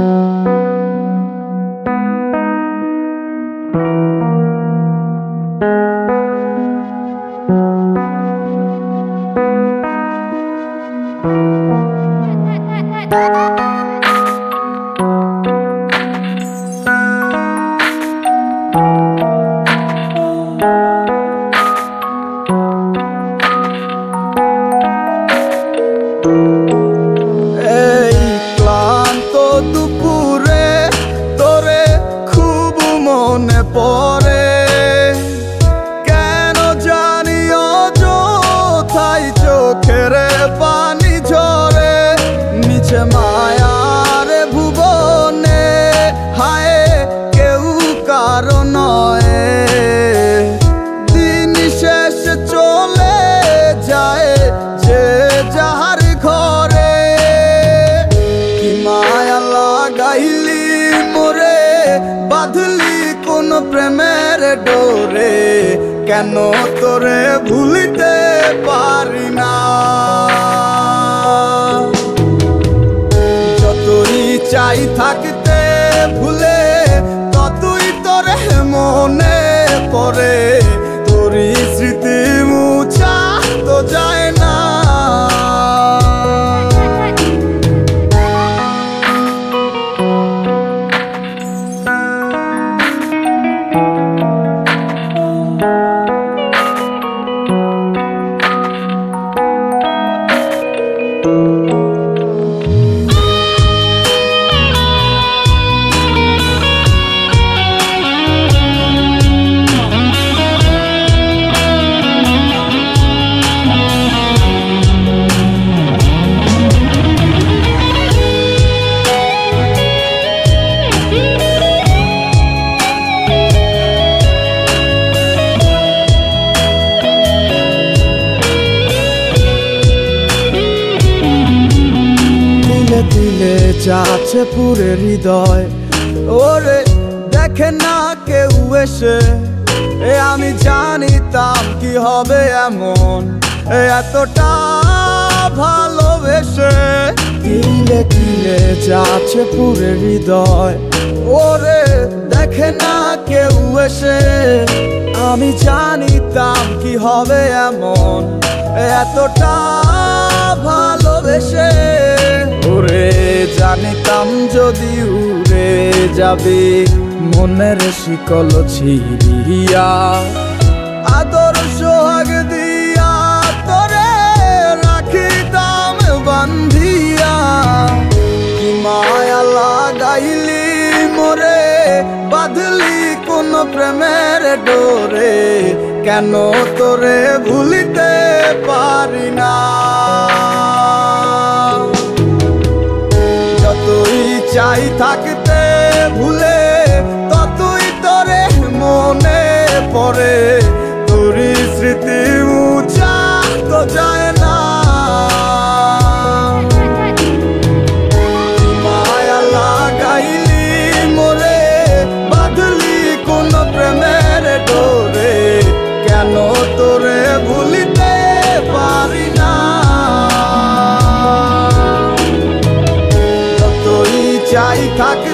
Mm-hmm. প্রেমের ডোরে কেন তোরে ভুলিতে তিলে যাচ্ছে পুরে হৃদয়। ওরে, দেখে না কেউ এসে। এ আমি জানিতাম কি হবে এমন। এতটা ভালোবেসে। তিলে তিলে যাচ্ছে পুরে হৃদয়। ওরে, দেখে না কেউ এসে। আমি জানিতাম কি হবে এমন। এতটা ভালোবেসে। জানিতাম যদি উড়ে যাবে, মনের শিকল ছিড়িয়া। আদর সোহাগ দিয়া তোরে রাখিতাম বান্ধিয়া। কি মায়া লাগাইলি মোরে, বাঁধলি কোন প্রেমের ডোরে। কেন তোরে ভুলিতে পারি না? চাই থাকতে ভুলে ততই তোরে মনে পড়ে। চাই